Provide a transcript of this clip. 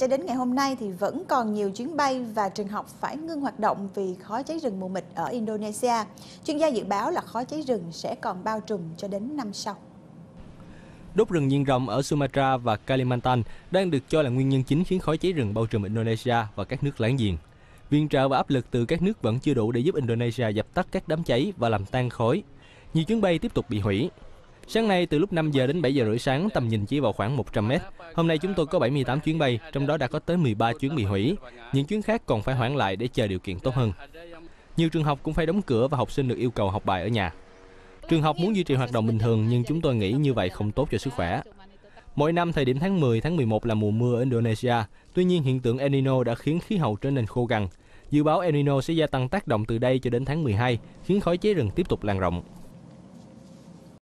Cho đến ngày hôm nay thì vẫn còn nhiều chuyến bay và trường học phải ngưng hoạt động vì khói cháy rừng mù mịt ở Indonesia. Chuyên gia dự báo là khói cháy rừng sẽ còn bao trùm cho đến năm sau. Đốt rừng diện rộng ở Sumatra và Kalimantan đang được cho là nguyên nhân chính khiến khói cháy rừng bao trùm Indonesia và các nước láng giềng. Viện trợ và áp lực từ các nước vẫn chưa đủ để giúp Indonesia dập tắt các đám cháy và làm tan khói. Nhiều chuyến bay tiếp tục bị hủy. Sáng nay từ lúc 5 giờ đến 7 giờ rưỡi sáng tầm nhìn chỉ vào khoảng 100 mét. Hôm nay chúng tôi có 78 chuyến bay, trong đó đã có tới 13 chuyến bị hủy. Những chuyến khác còn phải hoãn lại để chờ điều kiện tốt hơn. Nhiều trường học cũng phải đóng cửa và học sinh được yêu cầu học bài ở nhà. Trường học muốn duy trì hoạt động bình thường nhưng chúng tôi nghĩ như vậy không tốt cho sức khỏe. Mỗi năm thời điểm tháng 10, tháng 11 là mùa mưa ở Indonesia. Tuy nhiên hiện tượng El Nino đã khiến khí hậu trở nên khô gằn. Dự báo El Nino sẽ gia tăng tác động từ đây cho đến tháng 12, khiến khói cháy rừng tiếp tục lan rộng.